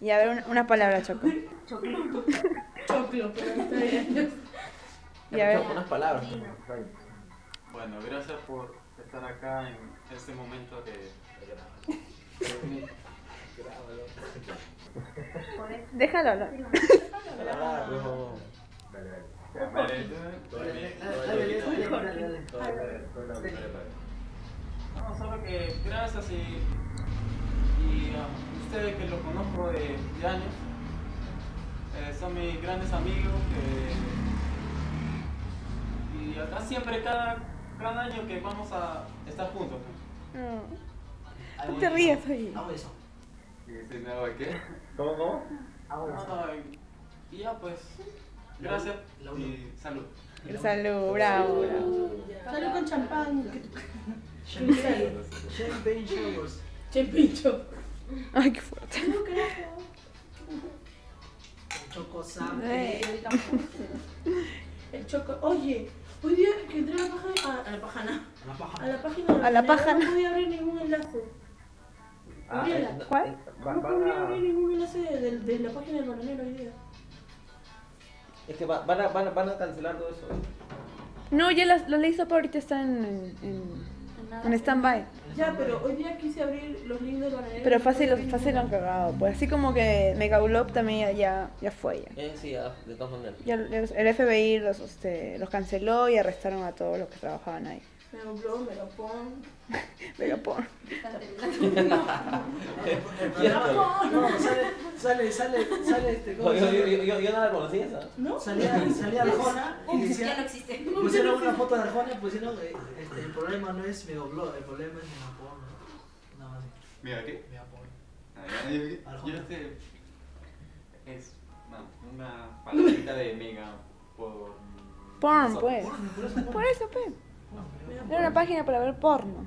Y a ver, una, una palabra, Choco. Choclo, pero está bien. Y a ver, Unas palabras. Bueno, gracias por estar acá en este momento que... déjalo hablar. No, solo que gracias y, y a ustedes que los conozco de, de años, eh, son mis grandes amigos que, y acá siempre cada, cada año que vamos a estar juntos. No, no te rías, oye. Hago eso. ¿Y nuevo qué? ¿Cómo, cómo? Hago eso. Ay, y ya pues, gracias La uno. y salud. Salud, bravo, bravo. Sale con champán. Champagne. Champagne showers. Ay, qué fuerte. No. Eh. El choco. Oye, hoy día que entré a la página. A, a la página. A la página. de A la página. No podía abrir ningún enlace. Ah, eh, ¿Cuál? eh, No podía abrir ningún enlace de, de la página del bananero hoy día. Es que va- van a, van a, van a cancelar todo eso. No, ya la, la ley ahorita está en, en, en, en stand-by. Ya, pero hoy día quise abrir los links del bananero. Pero fácil, abrir fácil lo han cagado. Pues así como que Mega Globe también ya, ya, ya fue ya. Eh, sí, ya, de todas maneras. Ya los- el FBI los, este, los canceló y arrestaron a todos los que trabajaban ahí. Me lo blog, me sale, sale, sale, este. ¿cómo Yo, yo, yo, yo, yo no la conocía esa. ¿No? Salía, salía Arjona y Ya no decía. existe. Pusieron una foto de Arjona y pusieron. eh, este, el problema no es Megablog, el problema es Megaporno. Nada más. Mira, ¿qué? Megaporno. Ah, ya, yo- este es no, una palabrita de mega por Porn, pues. Por eso pues. Era una página para ver porno.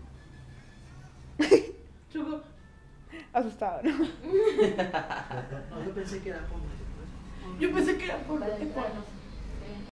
Asustado, ¿no? No, yo pensé que era porno. Yo pensé que era porno.